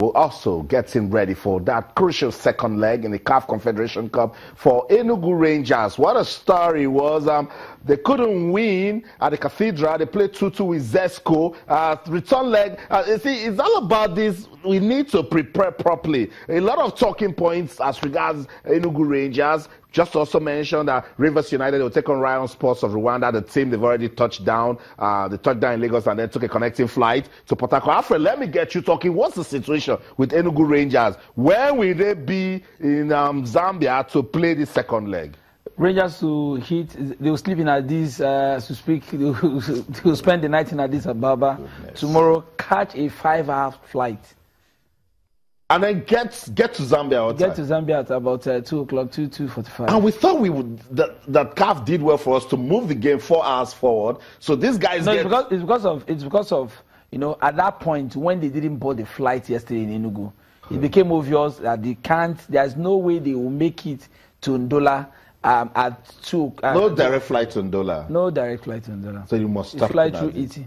also getting ready for that crucial second leg in the CAF Confederation Cup for Enugu Rangers. What a story was. Um, they couldn't win at the Cathedral. They played 2-2 with Zesco. Uh, return leg. Uh, you see, it's all about this. We need to prepare properly. A lot of talking points as regards Enugu Rangers. Just also mentioned that Rivers United will take on Rayon Sports of Rwanda, the team they've already touched down. Uh, they touched down in Lagos and then took a connecting flight to Port Harcourt. Alfred, let me get you talking. What's the situation with Enugu Rangers? Where will they be in um, Zambia to play the second leg? Rangers to hit, they will sleep in Addis, uh, to speak, they will, they will spend the night in Addis Ababa. Goodness. Tomorrow, catch a five hour flight. And then get get to Zambia. What Get time? to Zambia at about uh, 2 o'clock, 2, 2.45. And we thought we would that that CAF did well for us to move the game four hours forward. So these guys No, get it's because, it's because of it's because of you know at that point when they didn't board the flight yesterday in Enugu, it became obvious that they can't. There's no way they will make it to Ndola um, at two. Uh, no direct flight to Ndola. no direct flight to Ndola. So you must stop fly through Addis.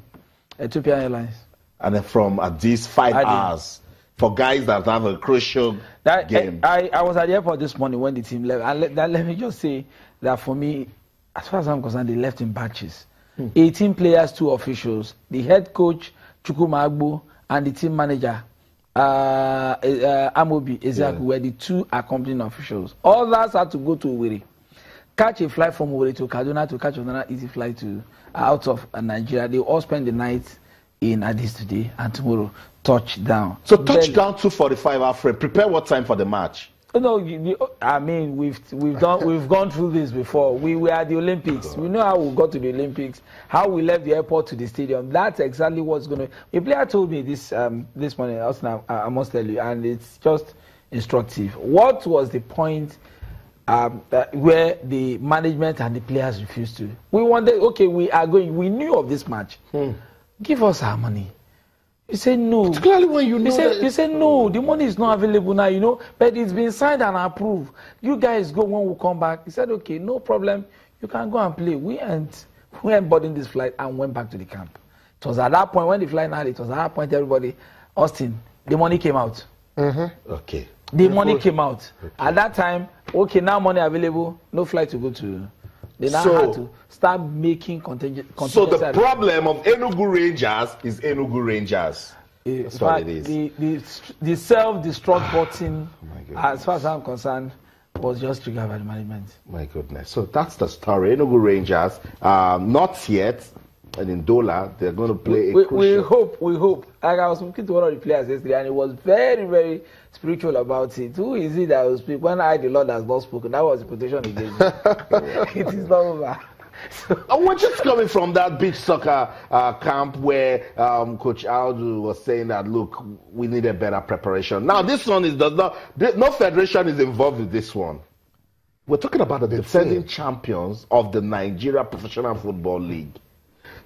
ET, Ethiopian Airlines. and then from at these five hours for guys that have a crucial That, game. I, I was at the airport this morning when the team left. And let, that, let me just say that for me, as far as I'm concerned, they left in batches. 18 players, two officials. The head coach, Chukwuma Agbo, and the team manager, uh, uh, Amobi Ezeaku, Yeah. were the two accompanying officials. All Others had to go to Owerri. Catch a flight from Owerri to Kaduna to catch another easy flight to out of uh, Nigeria. They all spent the night in Addis today and tomorrow touch down. so Then- touchdown two forty five Alfred. Prepare what time for the match? no, you, you, I mean we've we've done we've gone through this before. We were at the Olympics. We know how we got to the Olympics, how we left the airport to the stadium. That's exactly what's going to. A player told me this um, this morning. Also, I, I must tell you, and it's just instructive. What was the point? Um, uh, where the management and the players refused to. We wanted, okay, we are going. We knew of this match. Give us our money. He said no. Particularly when you He know said, that- he said, no, the money is not available now, you know, but it's been signed and approved. You guys go when we come back. He said, okay, no problem. You can go and play. We went, we went boarding this flight and went back to the camp. It was at that point when the flight landed, it was at that point everybody, Austin, the money came out. Mm-hmm. Okay. The money came out. At that time, okay, now money available, no flight to go to. They now So- had to start making contingent. So the problem of Enugu Rangers is Enugu Rangers. In That's what it is. The, the, the self-destruct button, my goodness. as far as I'm concerned, was just triggered by the management. My goodness. So that's the story. Enugu Rangers, um, not yet. And in Dola, they're going to play a We, we hope, we hope. Like I was speaking to one of the players yesterday, and he was very, very spiritual about it. Who is it that will speak? When I, the Lord, has not spoken, that was the protection he gave me. it is not over. So, And we're just coming from that beach soccer uh, camp where um, Coach Aldu was saying that, look, we need a better preparation. Now, this one is does not, th- no federation is involved with this one. We're talking about the defending champions of the Nigeria Professional Football League.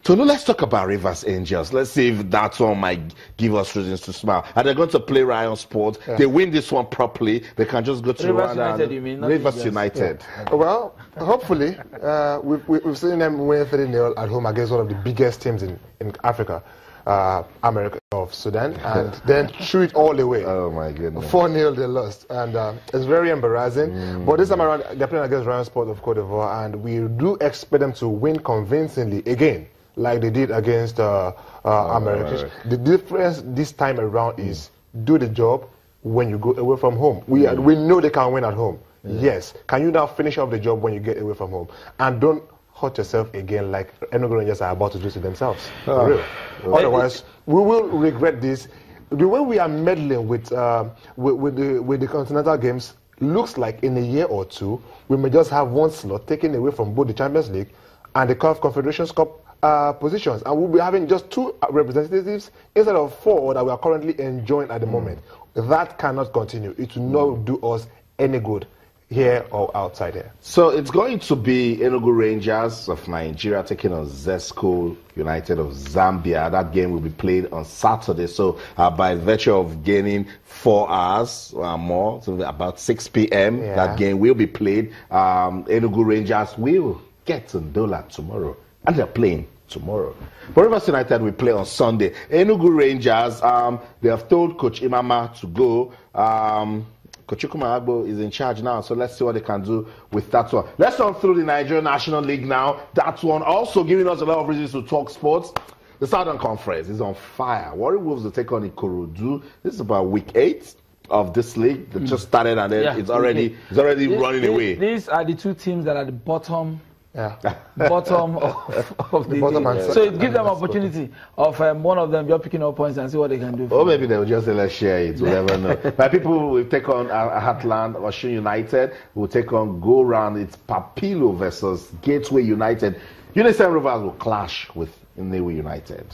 Tolu, let's talk about Rivers Angels. Let's see if that one might give us reasons to smile. Are they're going to play Rayon Sport. They win this one properly. They can just go to Rivers Rwanda. United, and- you mean, not Rivers Rangers. United. Well, hopefully, uh, we've, we- we've seen them win 3 0 at home against one of the biggest teams in, in Africa, uh, Al-Merrikh of Sudan, and then threw it all the way. Oh, my goodness. 4 0 they lost, and uh, it's very embarrassing. But this time around, they're playing against Rayon Sport of Cote d'Ivoire, and we do expect them to win convincingly again, like they did against uh, uh, Al-Merrikh. The difference this time around is do the job when you go away from home. We, are, we know they can win at home. Yes. Can you now finish off the job when you get away from home? And don't hurt yourself again like Enugu Rangers are about to do to themselves. For real. Otherwise, we will regret this. The way we are meddling with, uh, with, with, the, with the continental games looks like in a year or two, we may just have one slot taken away from both the Champions League and the CAF Confederations Cup uh, positions. And we'll be having just two representatives instead of four that we are currently enjoying at the moment. That cannot continue. It will not do us any good here or outside here. So it's going to be Enugu Rangers of Nigeria taking on Zesco United of Zambia. That game will be played on Saturday. So uh, by virtue of gaining four hours uh, more, so about 6 p.m., Yeah. that game will be played. Um, Enugu Rangers will get to Ndola tomorrow. And they're playing tomorrow. But Rivers United will play on Sunday. Enugu Rangers, um, they have told Coach Imama to go. Um, Coach Chukwuma Agbo is in charge now, so let's see what they can do with that one. Let's run through the Nigerian National League now. That one also giving us a lot of reasons to talk sports. The Southern Conference is on fire. Warri Wolves will take on Ikorodu. This is about week eight of this league that just started and then Yeah, it's already it's already These- running these- away. These are the two teams that are at the bottom Yeah. bottom of, of the, bottom league. So it gives them opportunity of um, one of them just picking up points and see what they can do. Or maybe they'll just say, let's share it. We'll never know. My people will take on uh, Heartland, Oshun United. will take on Go Round. It's Papilo versus Gateway United. Unison Rovers will clash with Inewi United.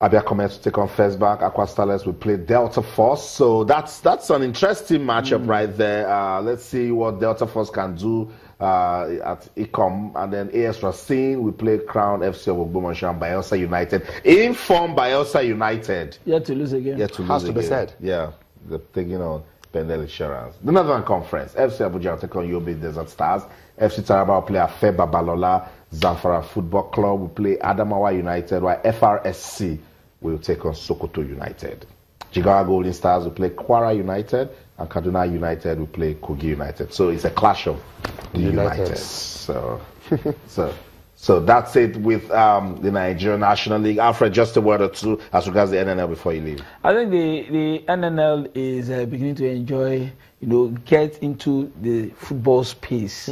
Abia Comets will take on First Bank. Akwa Starlets will play Delta Force. So that's that's an interesting matchup right there. Uh, let's see what Delta Force can do uh, at ICOM. And then AS Racine will play Crown FC of Ogbomoso and Bayelsa United. In form, Bayelsa United. Yet to lose again. Yet to Has lose to be again. said. Yeah, they're taking on Bendel Insurance. The Northern Conference, FC Abuja will take on Yobe Desert Stars. FC Taraba will play Afe Babalola. Zamfara Football Club will play Adamawa United, while FRSC will take on Sokoto United. Jigawa Golden Stars will play Kwara United, and Kaduna United will play Kogi United. So it's a clash of the United. United. So, so, so that's it with um, the Nigerian National League. Alfred, just a word or two as regards the NNL before you leave. I think the, the NNL is uh, beginning to enjoy, you know, get into the football space,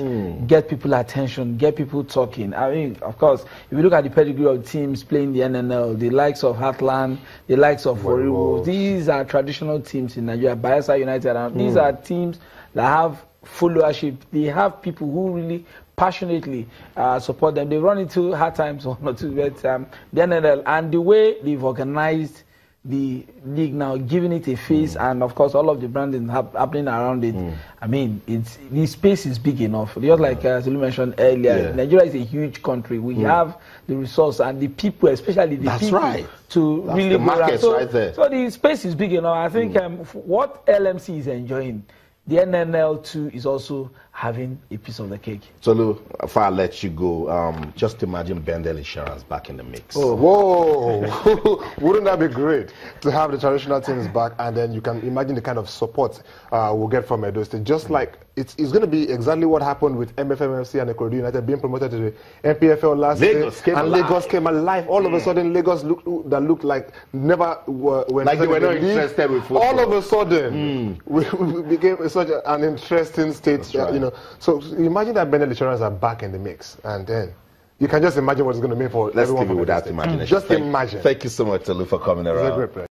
get people attention, get people talking. I mean, of course, if you look at the pedigree of teams playing the NNL, the likes of Heartland, the likes of Warri Warri Wolves, Wolves. these are traditional teams in Nigeria, Bayelsa United, and these are teams that have followership. They have people who really passionately uh, support them. They run into hard times one or two, but um, the NNL and the way they've organized the league now, giving it a face, and of course all of the branding hap- happening around it. I mean, it's the space is big enough. Just like uh, Zulu mentioned earlier, Yeah. Nigeria is a huge country. We have the resource and the people, especially the That's people, right. to That's really the markets so, right there. So the space is big enough. I think um, what LMC is enjoying, the NNL too is also having a piece of the cake. So, Lou, before I let you go, um, just imagine Bendel Insurance back in the mix. Oh, whoa! Wouldn't that be great to have the traditional teams back, and then you can imagine the kind of support uh, we'll get from Edo State. Just like it's, it's going to be exactly what happened with MFMFC and Ikorodu United being promoted to the NPFL last Lagos year, and alive. Lagos came alive. All of a sudden, Lagos looked that looked like never were, were Like they interested were not the league. interested with football. All of a sudden, we, we became such an interesting state. Uh, right. You know, so imagine that Bendel Insurance are back in the mix, and then. You can just imagine what it's going to mean for Let's everyone leave it from with Edo imagination. Just Thank- imagine. Thank you so much, Tolu, for coming around.